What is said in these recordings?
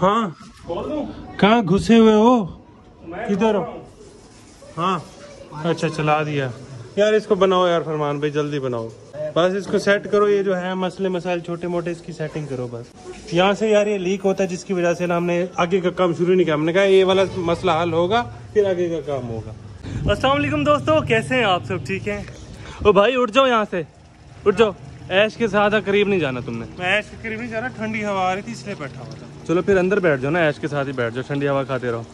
हाँ। खोल दूँ कहाँ घुसे हुए हो? मैं किधर हो? हूँ। अच्छा चला दिया। यार इसको बनाओ यार फरमान भाई जल्दी बनाओ। बस इसको सेट करो ये जो है मसले मसाइल छोटे मोटे इसकी सेटिंग करो बस। यहाँ से यार ये लीक होता है जिसकी वजह से ना हमने आगे का काम शुरू नहीं किया। हमने कहा ये वाला मसला हल होगा फिर आगे का काम होगा। अस्सलाम वालेकुम दोस्तों कैसे हैं आप सब? ठीक हैं? ओ भाई उठ जाओ यहाँ से। उठ जाओ। ऐश के साथ करीब नहीं जाना तुमने। मैं ऐश के करीब नहीं जा रहा ठंडी हवा आ रही थी इसलिए बैठा हुआ था। चलो फिर अंदर बैठ जाओ ना ऐश के साथ ही बैठ जाओ ठंडी हवा खाते रहो।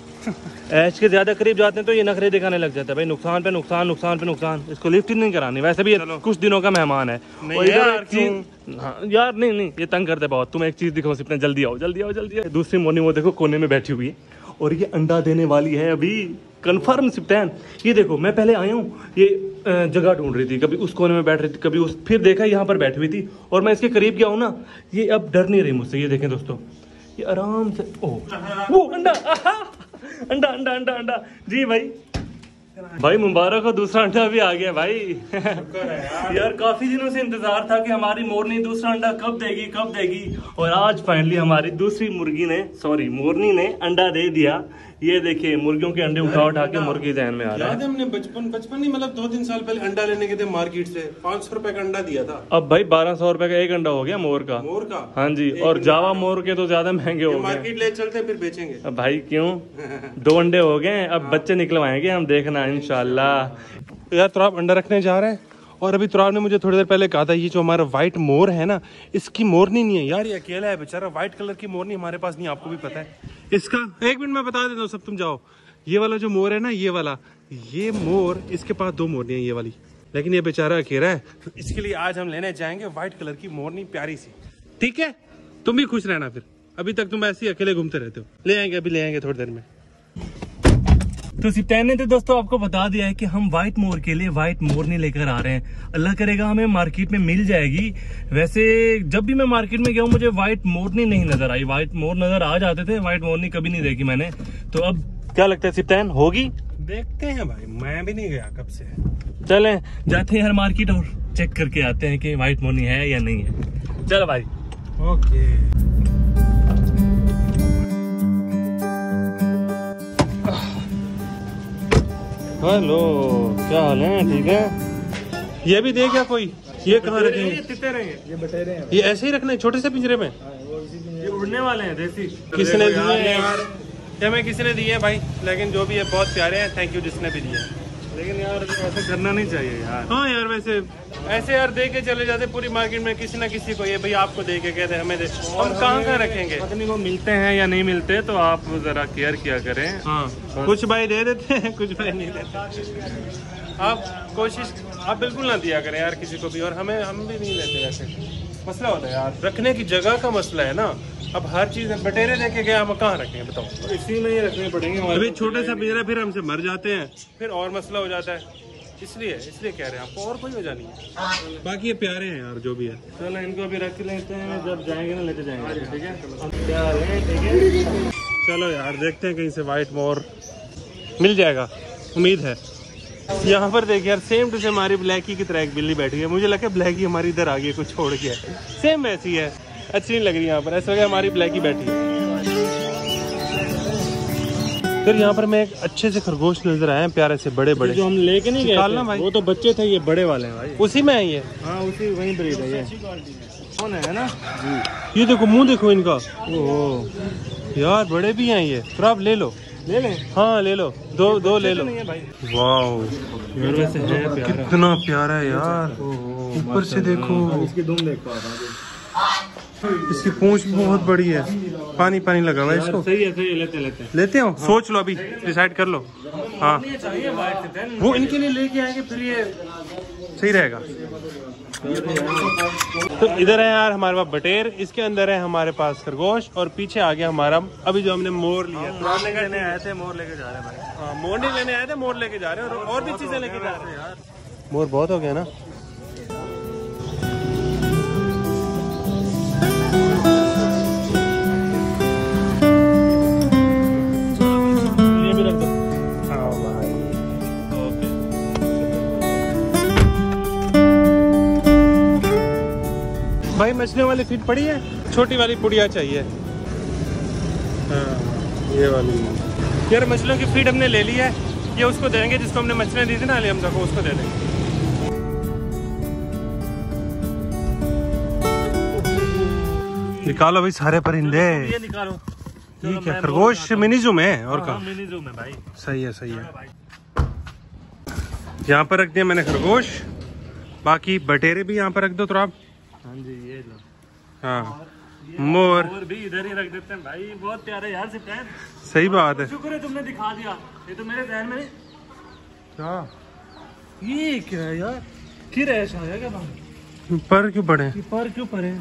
ऐश के ज़्यादा करीब जाते हैं तो ये नखरे दिखाने लग जाता है। भाई नुकसान पे नुकसान नुकसान पे नुकसान। इसको लिफ्ट ही नहीं करानी। वैसे भी ये कुछ दिनों का मेहमान है। नहीं और यार, चीज़ हाँ यार नहीं नहीं ये तंग करते बहुत। तुम एक चीज़ दिखाओ सिर्फ़ जल्दी आओ जल्दी आओ जल्दी आओ। दूसरी मोनी वो देखो कोने में बैठी हुई है। और ये अंडा देने वाली है अभी। कन्फर्म सिप्तैन। ये देखो मैं पहले आया हूँ ये जगह ढूंढ रही थी। कभी उस कोने में बैठ रही थी कभी उस फिर देखा यहाँ पर बैठी हुई थी। और मैं इसके करीब गया हूँ ना ये अब डर नहीं रही मुझसे। ये देखें दोस्तों ये आराम से ओ वो अंडा अंडा अंडा अंडा अंडा। जी भाई भाई मुबारक हो दूसरा अंडा भी आ गया भाई। यार। काफ़ी दिनों से इंतज़ार था कि हमारी मोरनी दूसरा अंडा कब देगी कब देगी और आज फाइनली हमारी दूसरी मुर्गी ने सॉरी मोरनी ने अंडा दे दिया। ये देखिए मुर्गियों के अंडे उठा उठा के मुर्गी जहन में आ रहा है। हमने बचपन बचपन नहीं मतलब दो तीन साल पहले अंडा लेने गए थे मार्केट से। पाँच सौ रुपए का अंडा दिया था। अब भाई बारह सौ रुपए का एक अंडा हो गया मोर का। मोर का? हाँ जी और जावा मोर के तो ज़्यादा महँगे हो गए। मार्केट ले चलते फिर बेचेंगे। अब भाई क्यों? दो अंडे हो गए अब बच्चे निकलवाएँगे हम देखना इनशाला यार तो आप अंडा रखने जा रहे हैं? और अभी तुराब ने मुझे थोड़ी देर पहले कहा था, ये जो हमारा व्हाइट मोर है ना, इसकी मोरनी नहीं है। यार, ये अकेला है बेचारा व्हाइट कलर की मोरनी हमारे पास नहीं, आपको भी पता है। इसका, एक मिनट में बता देता हूँ, सब तुम जाओ। ये वाला जो मोर है ना, ये वाला, ये मोर, इसके पास दो मोरनी है, ये वाली। लेकिन ये बेचारा अकेला है। तो इसके लिए आज हम लेने जाएँगे व्हाइट कलर की मोरनी प्यारी सी। ठीक है? तुम भी खुश रहना फिर। अभी तक तुम ऐसे ही अकेले घूमते रहते हो। ले आएँगे, अभी ले आएँगे थोड़ी देर में। तो सिप्तैन ने तो दोस्तों आपको बता दिया है कि हम व्हाइट मोर के लिए व्हाइट मोरनी लेकर आ रहे हैं। अल्लाह करेगा हमें मार्केट में मिल जाएगी। वैसे जब भी मैं मार्केट में गया हूँ मुझे व्हाइट मोरनी नहीं नज़र आई। व्हाइट मोर नज़र आ जाते थे व्हाइट मोरनी कभी नहीं देखी मैंने। तो अब क्या लगता है सिप्तैन होगी? देखते हैं भाई मैं भी नहीं गया कब से चले जाते हैं यार मार्केट और चेक करके आते हैं कि व्हाइट मोरनी है या नहीं है। चलो भाई। ओके हेलो क्या हाल है? ठीक है? ये भी दे क्या कोई? ये कहाँ रखेंगे? रहेंगे। ये बटेरे हैं ये ऐसे ही रखने छोटे से पिंजरे में? वो इसी में ये उड़ने वाले हैं देसी। किसने दिए? यार, हमें किसी ने दिए हैं भाई? लेकिन जो भी है बहुत प्यारे हैं। थैंक यू जिसने भी दिए। लेकिन यार ऐसे करना नहीं चाहिए यार। हाँ यार वैसे ऐसे यार दे के चले जाते पूरी मार्केट में किसी ना किसी को ये भाई आपको दे के कहते हमें दे। हम कहाँ कहाँ रखेंगे? पत्नी को मिलते हैं या नहीं मिलते तो आप जरा केयर किया करें। हाँ कुछ भाई दे देते हैं कुछ भाई नहीं देते। आप कोशिश आप बिल्कुल ना दिया करें यार किसी को भी और हमें हम भी नहीं लेते वैसे। मसला होता है यार। रखने की जगह का मसला है ना। अब हर चीज़ बटेरे देके गए हम कहाँ रखेंगे बताओ। इसी में ही रखने पड़ेंगे अभी छोटे सा पिंजरा फिर हमसे मर जाते हैं। फिर और मसला हो जाता है। इसलिए इसलिए कह रहे हैं आपको और कोई वजह नहीं है। बाकी ये प्यारे हैं यार जो भी है। चलो इनको भी रख लेते हैं जब जाएँगे ना लेते जाएँगे। ठीक है। अब क्या हाल है ठीक है। चलो यार देखते हैं कहीं से वाइट मोर मिल जाएगा। उम्मीद है। यहाँ पर देखिए यार सेम टू सेम हमारी ब्लैकी की तरह एक बिल्ली बैठी है। मुझे लगा ब्लैकी हमारी इधर आ गई है, कुछ छोड़ के सेम वैसी है। अच्छी नहीं लग रही यहाँ पर। ऐसा लगा हमारी ब्लैकी बैठी है। फिर यहाँ पर मैं एक अच्छे से खरगोश नज़र आए हैं प्यारे से बड़े बड़े। जो हम लेके नहीं गए भाई। वो तो बच्चे थे ये बड़े वाले हैं भाई। उसी में आई है हाँ उसी वहीं ब्रीड है ये। कौन है ना? ये देखो मुँह देखो इनका। ओह। यार बड़े भी हैं ये। तो आप ले लो। ले लें? हाँ ले लो। दो दो ले लो। नहीं है भाई। वाह यार वैसे है प्यारा। कितना प्यारा है यार। ऊपर से देखो। इसकी दुम देख पा इसकी पूंछ बहुत बड़ी है। पानी पानी लगा हुआ है इसको। सही है सही है लेते लेते लेते हो? सोच लो अभी। डिसाइड कर लो। हाँ। वो इनके लिए लेके आएँगे फिर ये सही रहेगा। तो इधर है यार हमारे पास बटेर इसके अंदर है हमारे पास खरगोश और पीछे आ गया हमारा अभी जो हमने मोर लिया मोर लेने आए थे मोर लेके जा रहे हैं हाँ मोर नहीं लेने आए थे मोर लेके जा रहे हैं और, और भी चीज़ें लेके जा रहे हैं। यार। मोर बहुत हो गया ना? मछलियों वाली फीट पड़ी है? छोटी वाली पुड़िया चाहिए। हाँ, ये वाली। यार मछलियों की फ़ीड हमने ले ली है। ये उसको देंगे जिसको हमने मछलियाँ दी थी ना अली हमजा को उसको दे देंगे। निकालो भाई सारे परिंदे। ये निकालो। ये क्या खरगोश मिनी जूम है और हाँ, कहा? मिनी जूम है भाई। सही है सही है। यहाँ पर रख दिया मैंने खरगोश। बाकी बटेरे भी यहाँ पर रख दो तो आप हाँ जी ये लो। हाँ। मोर। और भी इधर ही रख देते हैं। भाई बहुत प्यारे यार सिप्तान सही बात है। शुक्र है तुमने दिखा दिया। ये तो मेरे ध्यान में क्या? ये क्या है यार? फिर ऐसा है क्या पर क्यों पड़े? पर क्यों पड़े?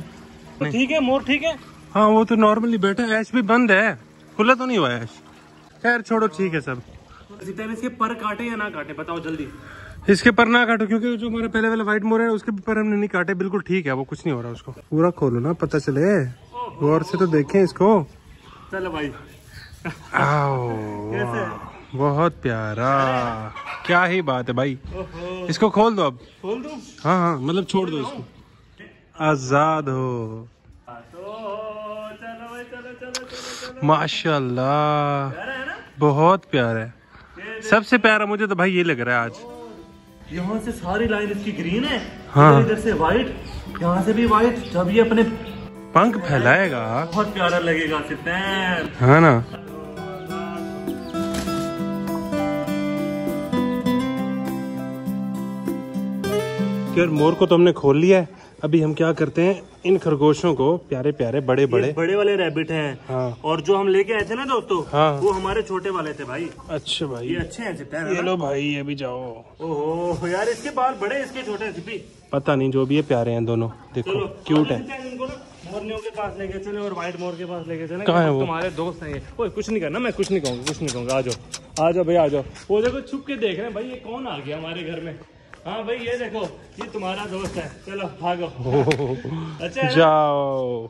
तो ठीक है मोर ठीक है? हाँ वो तो नॉर्मली बैठा है। ऐश भी बंद है। खुला तो नहीं हुआ ऐश। खैर छोड़ो ठीक है सब। सिप्तान इसके पर काटे या ना काटे? बताओ जल्दी। इसके पर ना काटो क्योंकि जो हमारे पहले वाला व्हाइट मोर है उसके पर हमने नहीं काटे बिल्कुल ठीक है वो कुछ नहीं हो रहा उसको। पूरा खोलो ना पता चले। गौर से तो देखें इसको। चलो भाई। आओ। बहुत प्यारा। क्या ही बात है भाई। इसको खोल दो अब। खोल दूँ? हाँ हाँ मतलब छोड़ दो इसको। आज़ाद हो। माशाल्लाह। बहुत प्यारा है। सबसे प्यारा मुझे तो भाई ये लग रहा है आज। यहाँ से सारी लाइन इसकी ग्रीन है हाँ। इधर से व्हाइट यहाँ से भी व्हाइट जब ये अपने पंख फैलाएगा। बहुत प्यारा लगेगा है ना। यार मोर को तुमने खोल लिया है। अभी हम क्या करते हैं इन खरगोशों को प्यारे प्यारे बड़े बड़े बड़े वाले रैबिट हैं। हाँ। और जो हम लेके आए थे ना दोस्तों हाँ। वो हमारे छोटे वाले थे भाई। अच्छा भाई। ये अच्छे हैं ये लो भाई ये भी जाओ। ओहो यार इसके बाल बड़े इसके छोटे हैं पता नहीं जो भी है प्यारे हैं दोनों देखो क्यूट है। मोरनियों के पास लेके चले और व्हाइट मोर के पास लेके चले। कहाँ है वो? तुम्हारे दोस्त हैं ये। ओए कुछ नहीं करना मैं कुछ नहीं कहूँगा कुछ नहीं कहूँगा। आ जाओ आ जाओ भाई आ जाओ। वो देखो छुप के देख रहे हैं भाई ये कौन आ गया हमारे घर में? हाँ भाई ये देखो ये तुम्हारा दोस्त है। चलो भागो। अच्छा जाओ।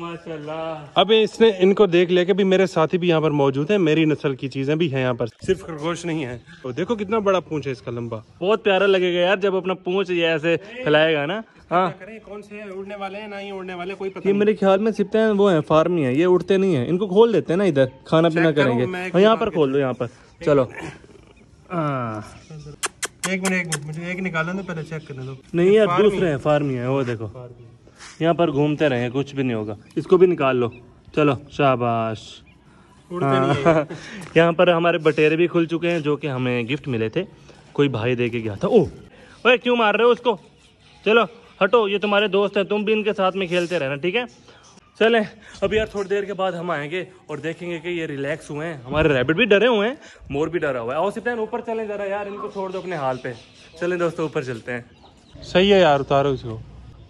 माशाल्लाह। अब इसने इनको देख लिया कि भी मेरे साथी भी यहाँ पर मौजूद हैं। मेरी नस्ल की चीज़ें भी हैं यहाँ पर। सिर्फ़ खरगोश नहीं है। तो देखो कितना बड़ा पूंछ है इसका लंबा। बहुत प्यारा लगेगा यार जब अपना पूंछ ये ऐसे फैलाएगा ना। हाँ। कौन से हैं उड़ने वाले हैं ना ही उड़ने वाले कोई पता ये मेरे ख्याल में सिपते हैं वो है फार्मी है। ये उड़ते नहीं है। इनको खोल देते हैं ना इधर। खाना पीना करेंगे। और यहाँ पर खोल दो यहाँ पर। चलो। हाँ। एक मिनट एक मिनट मुझे एक निकालने दो पहले चेक करने दो। नहीं यार दूसरे हैं फार्मी है वो देखो। यहाँ पर घूमते रहे कुछ भी नहीं होगा। इसको भी निकाल लो। चलो शाबाश। है। हाँ, यहाँ पर हमारे बटेरे भी खुल चुके हैं जो कि हमें गिफ्ट मिले थे। कोई भाई दे के गया था। ओ ओए क्यों मार रहे हो उसको? चलो हटो ये तुम्हारे दोस्त हैं तुम भी इनके साथ में खेलते रहना ठीक है? चले अब यार थोड़ी देर के बाद हम आएँगे और देखेंगे कि ये रिलैक्स हुए हैं। हमारे रैबिट भी डरे हुए हैं मोर भी डरा हुआ है। आओ सिप्तान ऊपर चलें जरा यार इनको छोड़ दो अपने हाल पे। चलें दोस्तों ऊपर चलते हैं। सही है यार उतारो इसको।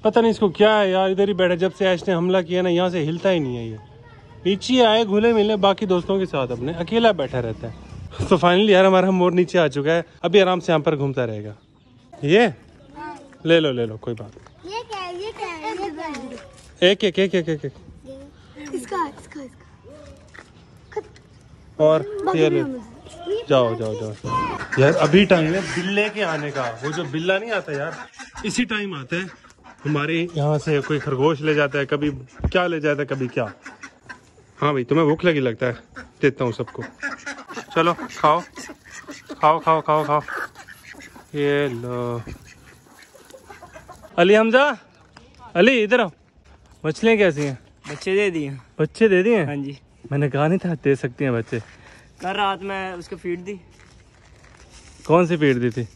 पता नहीं इसको क्या है यार इधर ही बैठे जब से ऐश ने हमला किया ना यहाँ से हिलता ही नहीं है ये। नीचे आए घुले मिले बाकी दोस्तों के साथ अपने अकेला बैठा रहता है। तो फाइनली यार हमारा मोर नीचे आ चुका है अभी आराम से यहाँ पर घूमता रहेगा। ये? ले लो ले लो कोई बात नहीं। ये क्या है ये क्या है ये क्या है एक एक एक एक एक, एक। इसका इसका इसका। और ये ले। जाओ जाओ जाओ। यार अभी टाइम है बिल्ले के आने का। वो जो बिल्ला नहीं आता यार इसी टाइम आता है। हमारे यहाँ से कोई खरगोश ले जाता है कभी क्या ले जाता है कभी क्या। हाँ भाई तुम्हें भूख लगी लगता है। देता हूँ सबको। चलो खाओ। खाओ खाओ खाओ खाओ। ये लो। अली हमजा? अली इधर आओ। मछलियाँ कैसी हैं? बच्चे दे दिए। बच्चे दे दिए? हाँ जी। मैंने कहा नहीं था दे सकती हैं बच्चे। कल रात में उसको फ़ीड दी। कौन सी फ़ीड दी थी?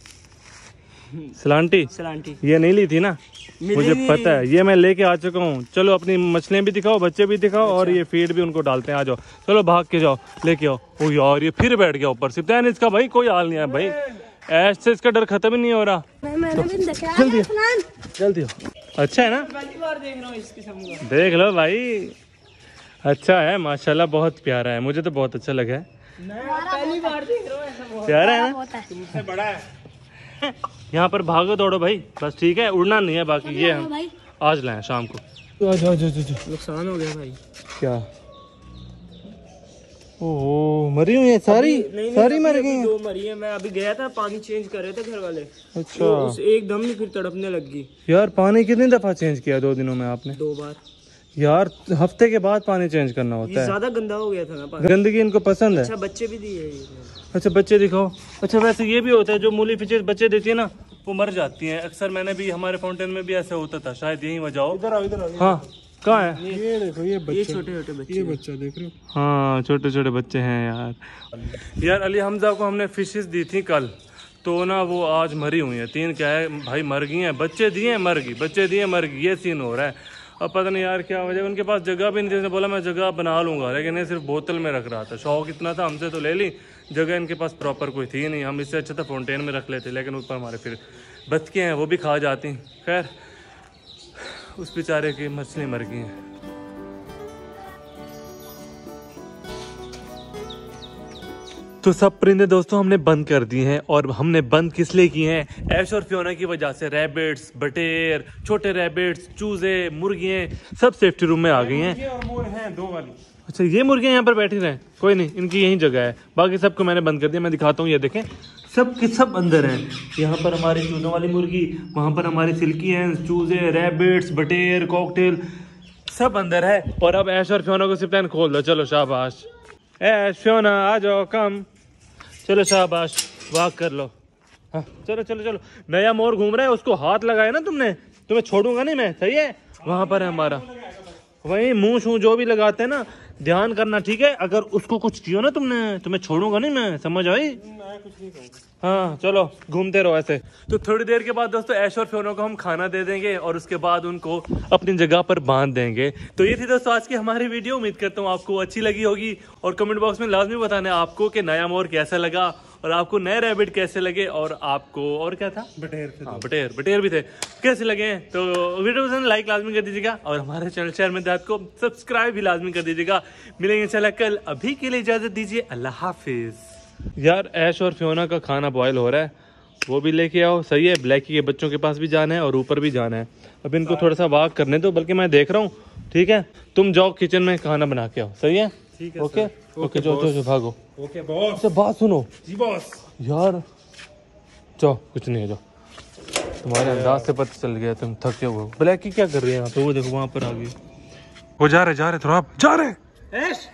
सलांटी? सलांटी। ये नहीं ली थी ना? मुझे नहीं। पता है ये मैं लेके आ चुका हूँ। चलो अपनी मछलियाँ भी दिखाओ बच्चे भी दिखाओ अच्छा। और। ये फ़ीड भी उनको डालते हैं। आ जाओ। चलो भाग के जाओ लेके आओ। ओ यार ये फिर बैठ गया ऊपर सिप्तान इसका भाई कोई हाल नहीं है भाई। ऐसे इसका डर खत्म ही नहीं हो रहा। मैं मैंने भी देखा। जल्दी जल्दी अच्छा है ना देख रहा हूँ इस किस्म का देख लो भाई। अच्छा है माशाल्लाह बहुत प्यारा है। मुझे तो बहुत अच्छा लगा है। पहली बार देख रहा ऐसा प्यारा है ना? तुमसे बड़ा है। यहाँ पर भागो दौड़ो भाई। बस ठीक है उड़ना नहीं है बाकी ये हम आज लाए शाम को। नुकसान हो गया भाई। क्या? ओह मरी हुई है सारी? नहीं सारी मर गई दो मरी है मैं अभी गया था पानी चेंज कर रहे थे घर वाले। अच्छा। तो उस एकदम ही फिर तड़पने लग गई। यार पानी कितनी दफ़ा चेंज किया दो दिनों में आपने? दो बार। यार हफ़्ते के बाद पानी चेंज करना ये होता है। ज़्यादा गंदा हो गया था ना पानी। गंदगी इनको पसंद है। अच्छा बच्चे भी दिए अच्छा बच्चे दिखाओ। अच्छा वैसे ये भी होता है जो मूली फिशेज बच्चे देती है ना वो मर जाती है। अक्सर मैंने भी हमारे फाउंटेन में भी ऐसा होता था शायद यही वजह हो। इधर आओ इधर आओ हाँ। कहाँ है? ये देखो ये ये छोटे छोटे बच्चे ये बच्चा देख रहे हो? हाँ छोटे छोटे बच्चे हैं यार। यार अली हमजा को हमने फिशेस दी थी कल तो ना वो आज मरी हुई है। तीन क्या है? भाई मर गई हैं। बच्चे दिए मर गई। बच्चे दिए मर गई। ये सीन हो रहा है। अब पता नहीं यार क्या वजह उनके पास जगह भी नहीं थी। उसने बोला मैं जगह बना लूँगा। लेकिन ये सिर्फ़ बोतल में रख रहा था। शौक इतना था हमसे तो ले ली। जगह इनके पास प्रॉपर कोई थी नहीं। हम इससे अच्छा था फाउंटेन में रख लेते लेकिन ऊपर हमारे फिर बचके हैं वो भी खा जाती। खैर उस बेचारे की मछली मर गई हैं। तो सब परिंदे दोस्तों, हमने बंद कर दिए हैं और हमने बंद किस लिए किए हैं? ऐश और फ्योना की वजह से रैबिट्स बटेर, छोटे रैबिट्स चूजे, मुर्गियाँ सब सेफ्टी रूम में आ गई हैं। और मोर हैं, दो वाली। अच्छा ये मुर्गियाँ यहाँ पर बैठी रहे। कोई नहीं, इनकी यही जगह है। बाकी सबको मैंने बंद कर दिया, मैं दिखाता हूँ, ये देखें। सब के सब अंदर हैं। यहाँ पर हमारी चूजों वाली मुर्गी, वहाँ पर हमारी सिल्की हैं चूजे रैबिट्स बटेर कॉकटेल सब अंदर है। और अब ऐश और फ्योना को सिप्लान खोल दो। चलो, शाबाश। ऐश, फ्योना, आ जाओ, कम। चलो, शाबाश, वाक कर लो। हाँ चलो चलो चलो। नया मोर घूम रहा है, उसको हाथ लगाया ना तुमने? तुम्हें छोड़ूँगा नहीं मैं, सही है? वहाँ पर है हमारा। वही मुँह शू जो भी लगाते हैं ना ध्यान करना ठीक है अगर उसको कुछ किया ना तुमने तुम्हें छोड़ूँगा नहीं मैं समझ आई? हाँ चलो घूमते रहो ऐसे। तो थोड़ी देर के बाद दोस्तों ऐश और फ्योनो को हम खाना दे देंगे और उसके बाद उनको अपनी जगह पर बाँध देंगे। तो ये थी दोस्तों आज की हमारी वीडियो उम्मीद करता हूँ आपको अच्छी लगी होगी। और कमेंट बॉक्स में लाजमी बताना आपको कि नया मोर कैसा लगा। और आपको नए रैबिट कैसे लगे और आपको और क्या था? बटेर थे हाँ बटेर बटेर भी थे। कैसे लगे हैं? तो वीडियो पसंद लाइक लाजमी कर दीजिएगा और हमारे चैनल शेयर में दाद को सब्सक्राइब भी लाजमी कर दीजिएगा। मिलेंगे इंशाल्लाह कल। अभी के लिए इजाज़त दीजिए अल्लाह हाफिज। यार ऐश और फ्योना का खाना बॉयल हो रहा है। वो भी लेके आओ। सही है ब्लैकी के बच्चों के पास भी जाना है और ऊपर भी जाना है। अब इनको थोड़ा सा वाक करने दो बल्कि मैं देख रहा हूँ। ठीक है? तुम जाओ किचन में खाना बना के आओ। सही है? ठीक है ओके ओके जो जो जो भागो। ओके बॉस अच्छा बात सुनो। जी बॉस यार जाओ कुछ नहीं है जो तुम्हारे अंदाज से पता चल गया तुम थके हुए हो। ब्लैक क्या कर रहे हैं यहाँ पे? वो देखो वहाँ पर आ गए वो जा रहे जा रहे थोड़ा आप जा रहे। ऐश